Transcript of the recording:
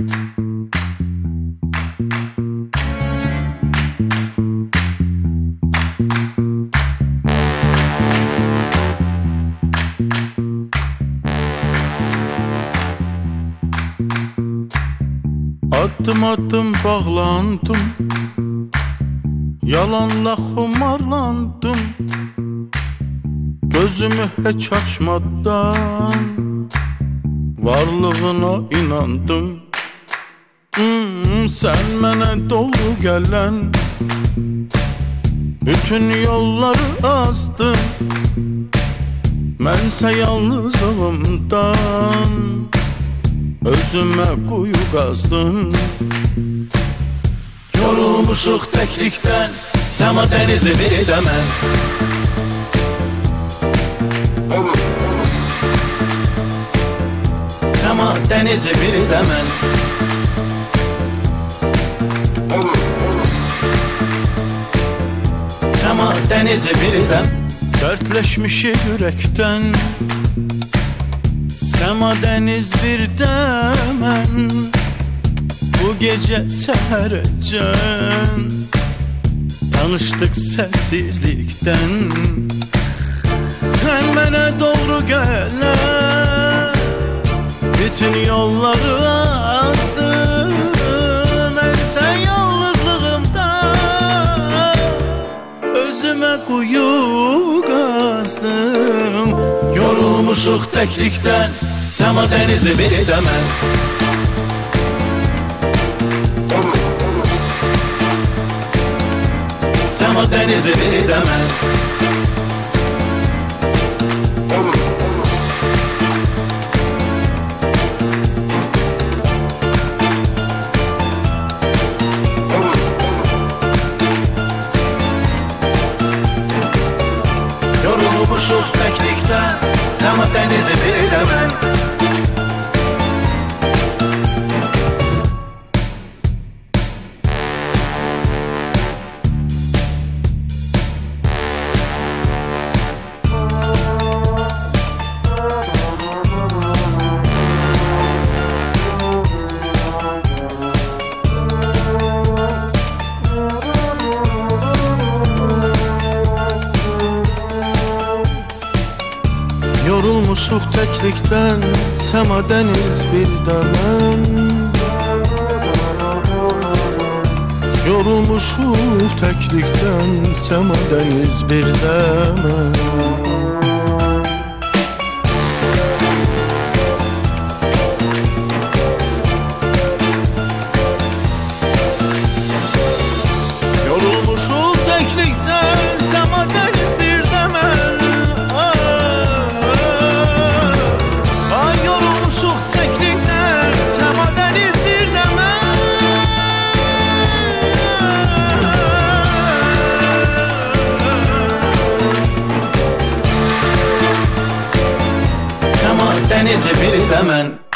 Adım adım bağlandım. Yalanla xumarlandım Gözümü hiç açmadan Varlığına inandım Sen mənə doğru gelen Bütün yolları azdım Mənsə yalnızlığımdan Özüme kuyu kazdım Yorulmuşuq təklikdən Səma dənizi bir edəmən Səma dənizi bir edəmən Səma dənizi bir edəm Dertleşmişik yürekten. Sema deniz bir demen. Bu gece sehercen Tanıştık sessizlikten. Sen bana doğru gele Bütün yolları azdım Yorulmuşuq təklikdən Səma dənizi bir edəmən Səma dənizi bir edəmən Səma dənizi bir edəmən Yorulmuşuq təklikdən Sema deniz bir dəmən Yorulmuşuq təklikdən Sema deniz bir dəmən hemen